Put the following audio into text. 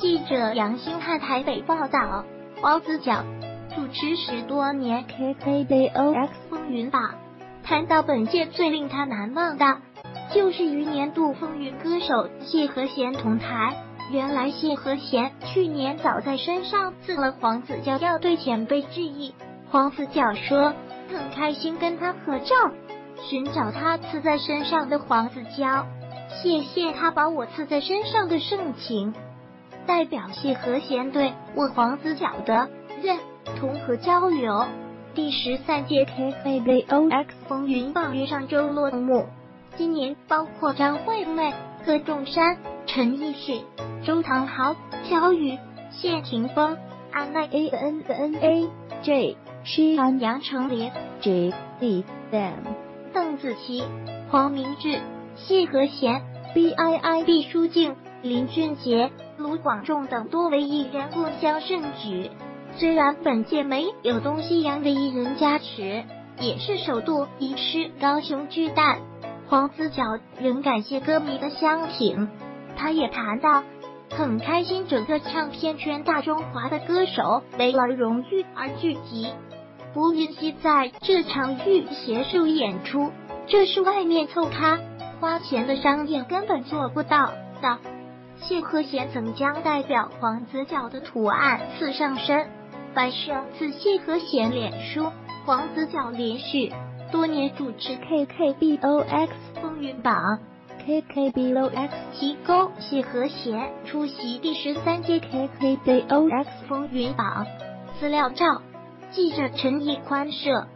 记者杨新汉台北报道，黄子佼主持十多年 KKBOX 风云榜，谈到本届最令他难忘的，就是与年度风云歌手谢和弦同台。原来谢和弦去年早在身上刺了黄子佼，要对前辈致意。黄子佼说很开心跟他合照，寻找他刺在身上的黄子佼。谢谢他把我刺在身上的盛情，代表系和弦对我黄子佼的认同和交流。第十三届 KKBOX 风云榜于上周落幕，今年包括张惠妹、柯仲山、陈奕迅、周汤豪、乔宇、谢霆锋、安奈 A N N A J、诗安、杨丞琳、J D M、邓紫棋、黄明志。谢和弦、B I I、毕书静、林俊杰、卢广仲等多位艺人互相盛举。虽然本届没有东西洋的艺人加持，也是首度移师高雄巨蛋，黄子佼仍感谢歌迷的相挺。他也谈到，很开心整个唱片圈大中华的歌手为了荣誉而聚集，不允许在这场域携手演出，这是外面凑咖。花钱的商业根本做不到的。谢和弦曾将代表黄子佼的图案刺上身，摆设自谢和弦脸书。黄子佼连续多年主持 KKBOX 风云榜，KKBOX 提供谢和弦出席第十三届 KKBOX 风云榜。资料照，记者陈义宽摄。